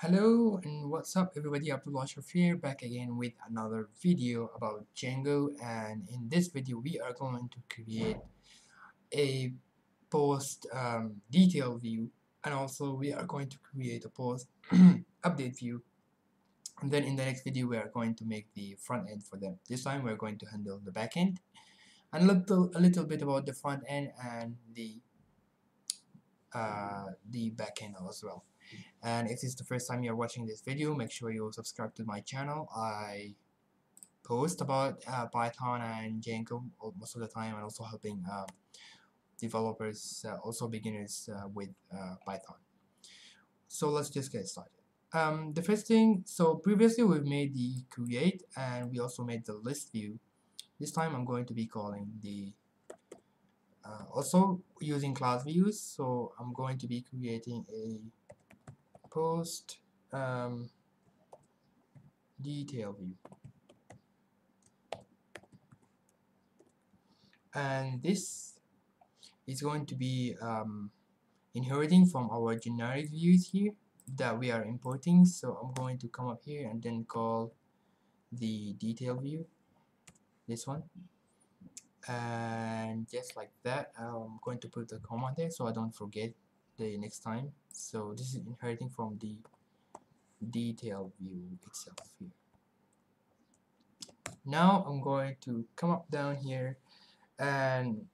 Hello and what's up everybody? Abdalla Ashraf here back again with another video about Django and in this video we are going to create a post um, detail view and also we are going to create a post update view. And then in the next video we are going to make the front end for them. This time we're going to handle the back end and a little, a little bit about the front end and the uh, the back end as well and if this is the first time you're watching this video make sure you subscribe to my channel. I post about uh, Python and Django most of the time and also helping uh, developers uh, also beginners uh, with uh, Python. So let's just get started. Um, the first thing so previously we've made the create and we also made the list view. This time I'm going to be calling the uh, also using class views. So I'm going to be creating a post um, detail view. And this is going to be um, inheriting from our generic views here that we are importing. So I'm going to come up here and then call the detail view this one. And just like that I'm going to put the comma there so I don't forget the next time. So this is inheriting from the detail view itself here. Now I'm going to come up down here. And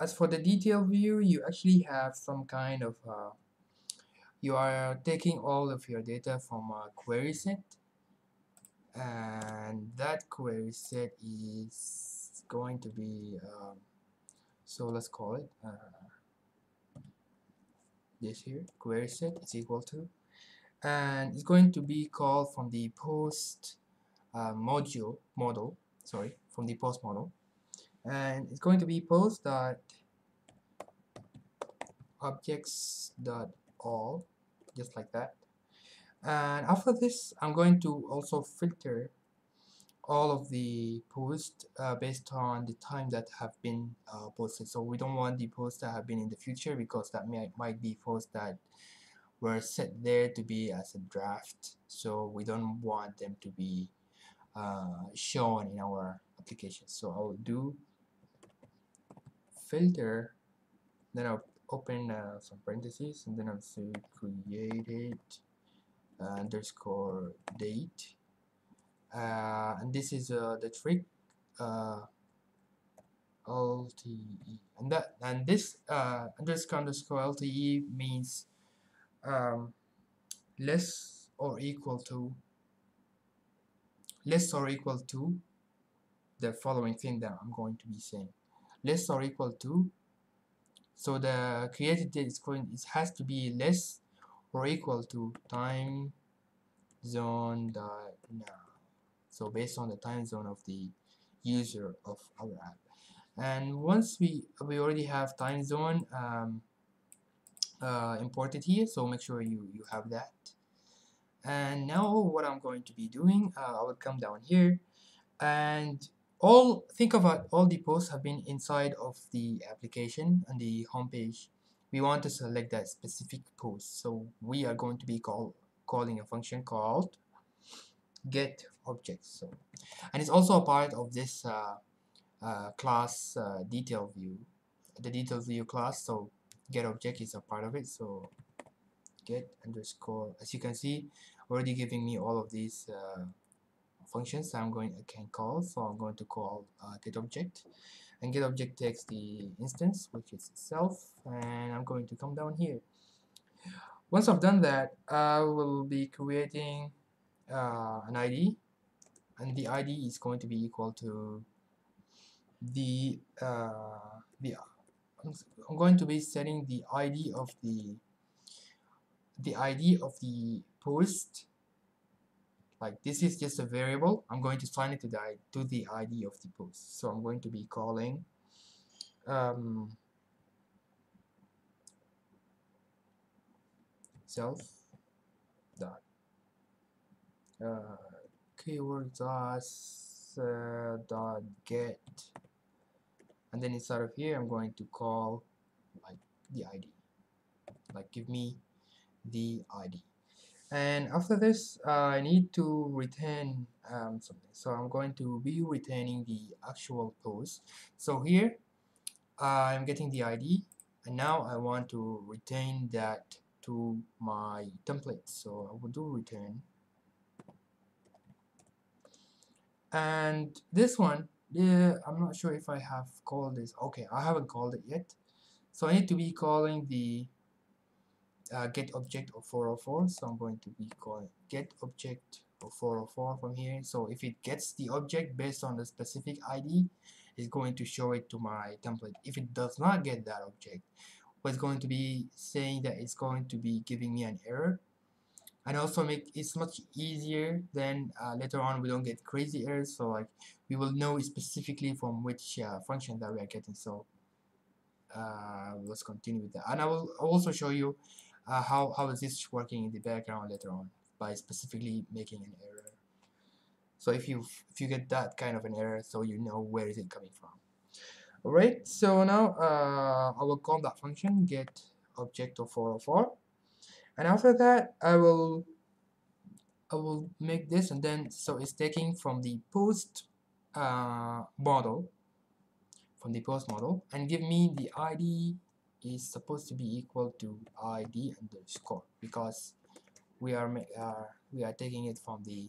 as for the detail view you actually have some kind of uh, you are taking all of your data from a query set. And that query set is going to be um, so let's call it uh, this here query set is equal to and it's going to be called from the post uh, module model sorry from the post model. And it's going to be post dot objects dot all just like that. And after this I'm going to also filter all of the posts uh, based on the time that have been uh, posted. So we don't want the posts that have been in the future because that may, might be posts that were set there to be as a draft. So we don't want them to be uh, shown in our application. So I'll do filter then I'll open uh, some parentheses and then I'll say created underscore date uh, and this is uh, the trick uh, LTE and that and this uh, underscore underscore LTE means um, less or equal to less or equal to the following thing that I'm going to be saying. Less or equal to so the created date is going it has to be less or equal to time zone dot now so based on the time zone of the user of our app. And once we we already have time zone um, uh, imported here so make sure you you have that. And now what I'm going to be doing uh, I will come down here. And all think about all the posts have been inside of the application and the home page we want to select that specific post. So we are going to be call, calling a function called get objects so. And it's also a part of this uh, uh, class uh, detail view. The detail view class so get object is a part of it so get underscore as you can see already giving me all of these uh, functions I'm going I can call so I'm going to call uh, get object. And get object takes the instance which is itself and I'm going to come down here. Once I've done that I will be creating uh, an ID and the ID is going to be equal to the uh, the I'm going to be setting the ID of the the ID of the post. Like this is just a variable. I'm going to assign it to the to the ID of the post. So I'm going to be calling um, self uh, keyword uh, dot get. And then inside of here I'm going to call like the ID like give me the ID and after this uh, I need to return um, something. So I'm going to be retaining the actual post. So here uh, I'm getting the ID and now I want to retain that to my template. So I will do return and this one yeah I'm not sure if I have called this. Okay I haven't called it yet. So I need to be calling the uh, get object of 404 so I'm going to be calling get object of 404 from here. So if it gets the object based on the specific ID it's going to show it to my template. If it does not get that object what's going to be saying that it's going to be giving me an error and also make it's much easier then uh, later on we don't get crazy errors so like we will know specifically from which uh, function that we are getting so uh, let's continue with that. And I will also show you uh, how, how is this working in the background later on by specifically making an error. So if you if you get that kind of an error so you know where is it coming from. Alright so now uh, I will call that function get object of 404 and after that I will I will make this and then so it's taking from the post uh, model from the post model and give me the ID is supposed to be equal to ID underscore because we are uh, we are taking it from the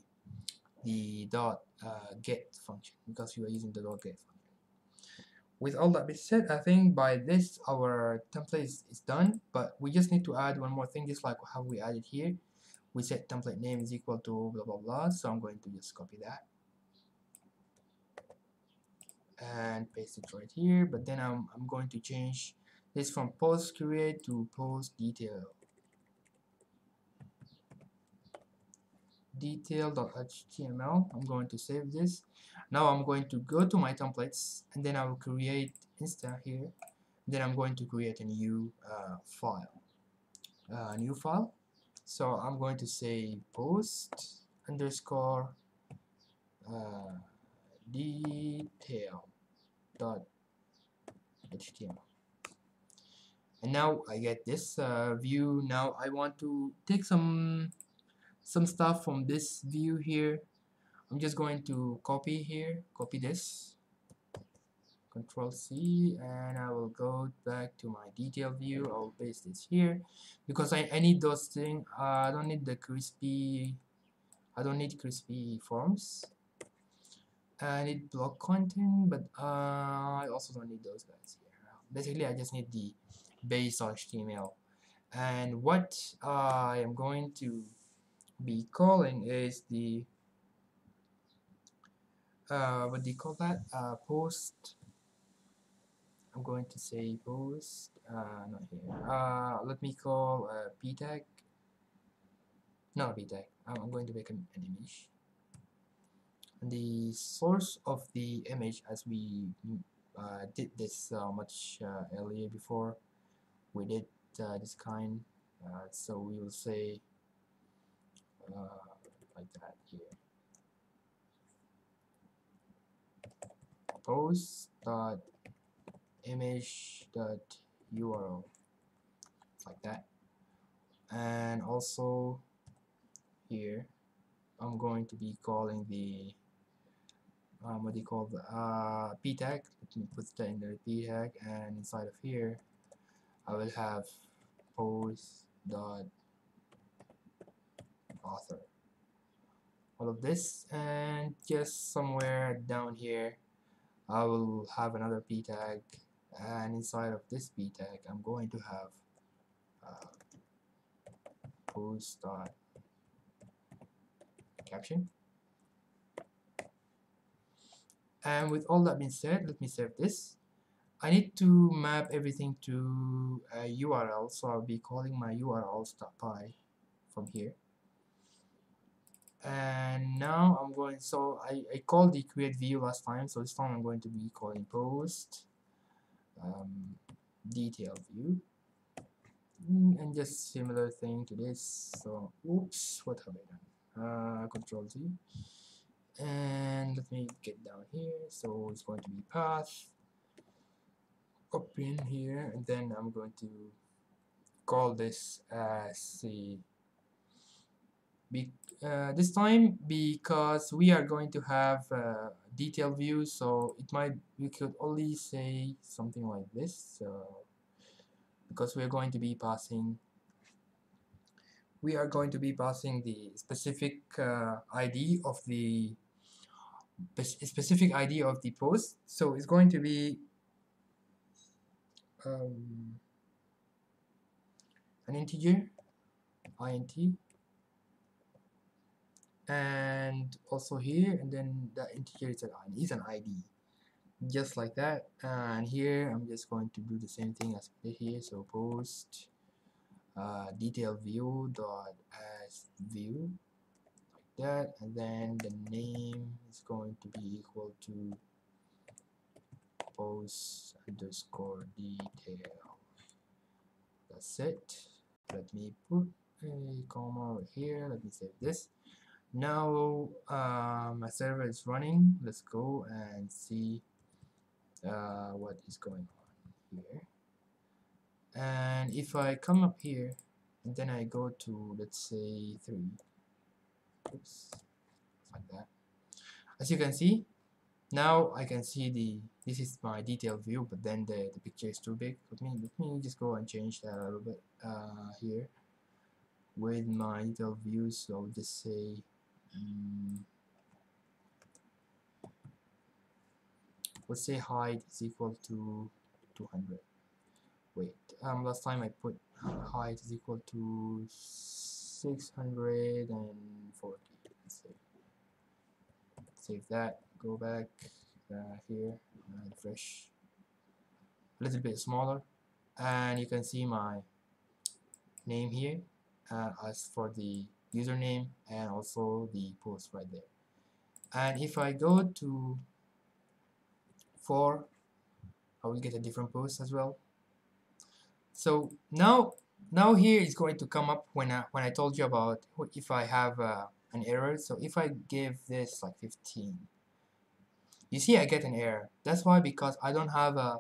the dot uh, get function because we are using the dot get function with all that being said I think by this our template is, done but we just need to add one more thing just like how we added here. We set template name is equal to blah blah blah so I'm going to just copy that and paste it right here but then I'm, I'm going to change this from post create to post detail detail.html I'm going to save this. Now I'm going to go to my templates and then I will create insta here. Then I'm going to create a new uh, file uh, new file. So I'm going to say post underscore uh, and now I get this uh, view. Now I want to take some some stuff from this view here. I'm just going to copy here copy this control C and I will go back to my detail view. I'll paste this here because I, I need those things uh, I don't need the crispy I don't need crispy forms. I need block content but uh, I also don't need those guys here. Basically I just need the base HTML and what I am going to be calling is the uh, what do you call that? Uh, post I'm going to say post uh, not here. Uh, let me call uh, p tag not p tag I'm going to make an, an image. And the source of the image as we uh, did this uh, much uh, earlier before we did uh, this kind uh, so we will say uh, like that here. Post dot image dot url like that. And also here I'm going to be calling the um, what do you call the uh, p tag. Let me put that in the p tag and inside of here I will have post dot author. All of this and just somewhere down here I will have another p tag and inside of this p tag I'm going to have uh, post dot caption. And with all that being said let me save this. I need to map everything to a URL so I'll be calling my urls.py from here and now I'm going so I, I called the create view last time so this time I'm going to be calling post um, detail view. Mm, and just similar thing to this so oops what have I done? Uh, control Z. And let me get down here so it's going to be path open here and then I'm going to call this as the Be uh, this time because we are going to have uh, detailed view so it might we could only say something like this so because we are going to be passing we are going to be passing the specific uh, ID of the specific ID of the post. So it's going to be um, an integer int and also here and then the integer is an, is an id just like that. And here I'm just going to do the same thing as here. So post uh, detail view dot as view like that. And then the name is going to be equal to post underscore detail. That's it. Let me put a comma right here. Let me save this now uh, my server is running. Let's go and see uh, what is going on here. And if I come up here and then I go to let's say 3 oops like that. As you can see now I can see the this is my detailed view but then the, the picture is too big let me. Let me just go and change that a little bit uh, here with my detailed view. So just say let's say height is equal to 200 wait um last time I put height is equal to 640 let's say save that go back uh, here uh, refresh. A little bit smaller. And you can see my name here uh, as for the username and also the post right there. And if I go to 4 I will get a different post as well. So now now here is going to come up when I, when I told you about if I have uh, an error. So if I give this like 15 you see I get an error. That's why because I don't have a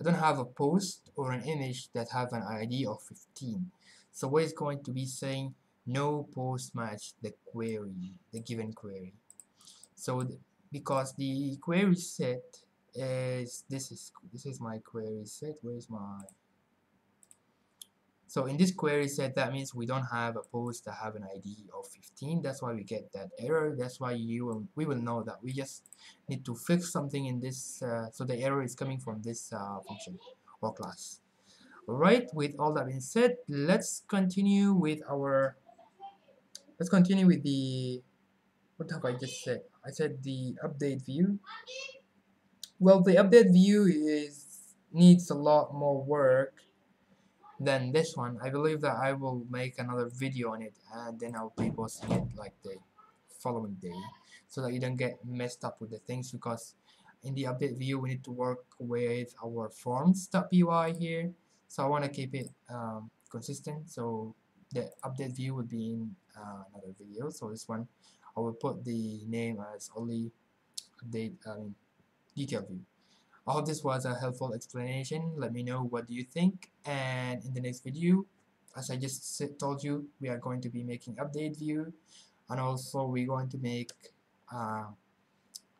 I don't have a post or an image that have an ID of 15 so what is going to be saying no post match the query, the given query. So th because the query set is this is this is my query set. Where is my so in this query set that means we don't have a post that have an ID of 15 that's why we get that error that's why you will we will know that we just need to fix something in this uh, so the error is coming from this uh, function or class alright with all that being said let's continue with our let's continue with the what have I just said? I said the update view. Well the update view is needs a lot more work than this one. I believe that I will make another video on it and then I'll be posting it like the following day so that you don't get messed up with the things because in the update view we need to work with our forms.py here. So I want to keep it um, consistent so the update view would be in uh, another video. So this one I will put the name as only update detail view. I hope this was a helpful explanation. Let me know what do you think. And in the next video as I just told you we are going to be making update view. And also we're going to make uh,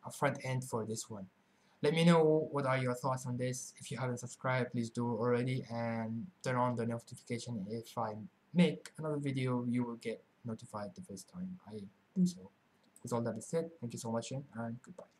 a front end for this one. Let me know what are your thoughts on this. If you haven't subscribed please do already. And turn on the notification. If I make another video you will get notified the first time. I do so. With all that said thank you so much and goodbye